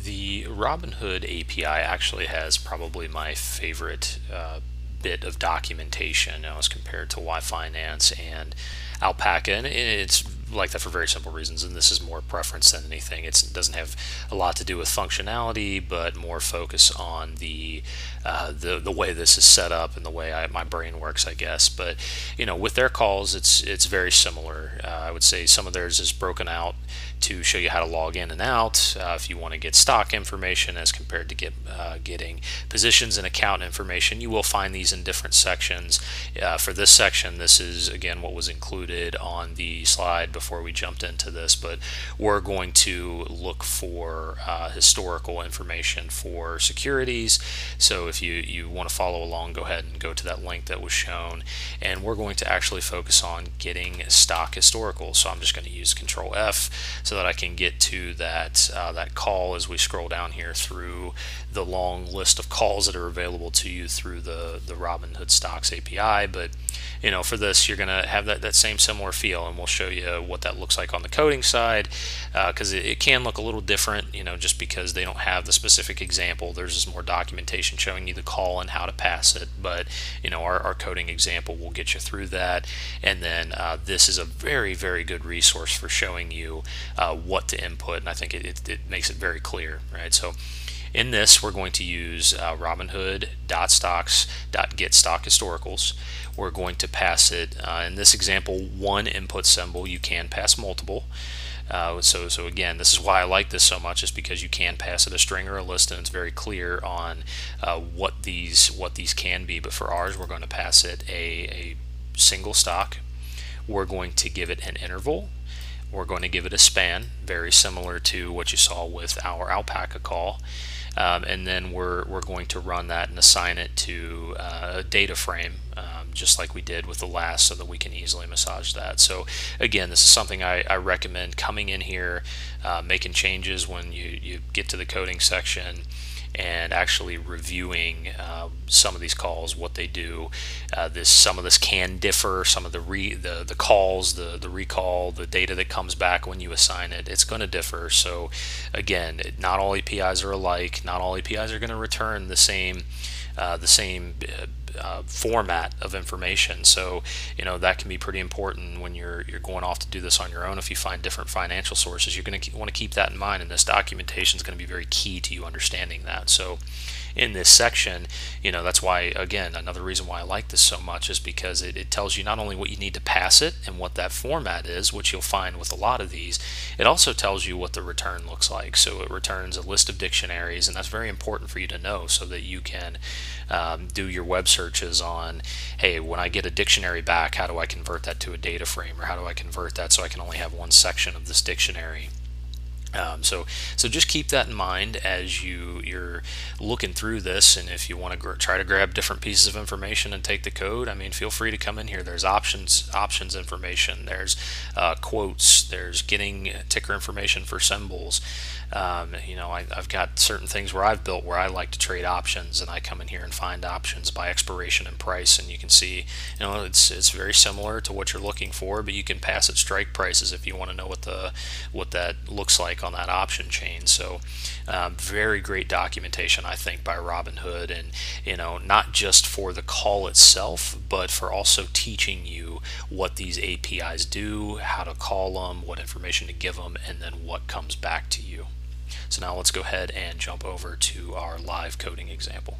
the Robinhood API actually has probably my favorite uh, bit of documentation as compared to Y Finance and Alpaca, and it's like that for very simple reasons. And this is more preference than anything. It's, it doesn't have a lot to do with functionality, but more focus on the uh, the the way this is set up and the way I, my brain works, I guess. But you know, with their calls, it's it's very similar. Uh, I would say some of theirs is broken out to show you how to log in and out uh, if you want to get stock information as compared to get uh, getting positions and account information you will find these in different sections uh, for this section this is again what was included on the slide before we jumped into this but we're going to look for uh, historical information for securities. So if you you want to follow along go ahead and go to that link that was shown. And we're going to actually focus on getting stock historical. So I'm just going to use control F so that I can get to that uh, that call as we scroll down here through the long list of calls that are available to you through the the Robinhood Stocks API. But you know, for this, you're going to have that, that same similar feel, and we'll show you what that looks like on the coding side, because uh, it, it, can look a little different, you know, just because they don't have the specific example. There's just more documentation showing you the call and how to pass it, but, you know, our, our coding example will get you through that, and then uh, this is a very, very good resource for showing you uh, what to input, and I think it, it, it makes it very clear, right? So in this, we're going to use uh, robinhood.stocks.getStockHistoricals. We're going to pass it, uh, in this example, one input symbol. You can pass multiple. Uh, so, so again, this is why I like this so much, is because you can pass it a string or a list, and it's very clear on uh, what these what these can be. But for ours, we're going to pass it a, a single stock. We're going to give it an interval we're going to give it a span, very similar to what you saw with our alpaca call. Um, and then we're, we're going to run that and assign it to uh, a data frame um, just like we did with the last so that we can easily massage that. So again this is something I, I recommend coming in here uh, making changes when you, you get to the coding section and actually reviewing uh, some of these calls, what they do. Uh, this some of this can differ. Some of the re, the the calls, the the recall, the data that comes back when you assign it, it's going to differ. So again, not all APIs are alike. Not all APIs are going to return the same uh, the same uh, format of information. So, you know, that can be pretty important when you're you're going off to do this on your own. If you find different financial sources, you're going to want to keep that in mind, and this documentation is going to be very key to you understanding that. So, in this section, you know, that's why, again, another reason why I like this so much is because it, it tells you not only what you need to pass it and what that format is, which you'll find with a lot of these, it also tells you what the return looks like. So it returns a list of dictionaries, and that's very important for you to know so that you can um, do your web searches on, hey, when I get a dictionary back, how do I convert that to a data frame or how do I convert that so I can only have one section of this dictionary? Um, so, so just keep that in mind as you you're looking through this, and if you want to try to grab different pieces of information and take the code, I mean, feel free to come in here. There's options, options information. There's uh, quotes. There's getting ticker information for symbols. Um, you know, I, have got certain things where I've built where I like to trade options, and I come in here and find options by expiration and price, and you can see, you know, it's it's very similar to what you're looking for, but you can pass it strike prices if you want to know what the what that looks like on that option chain. So, um, very great documentation, I think, by Robinhood, and you know, not just for the call itself, but for also teaching you what these APIs do, how to call them, what information to give them, and then what comes back to you. So now let's go ahead and jump over to our live coding example.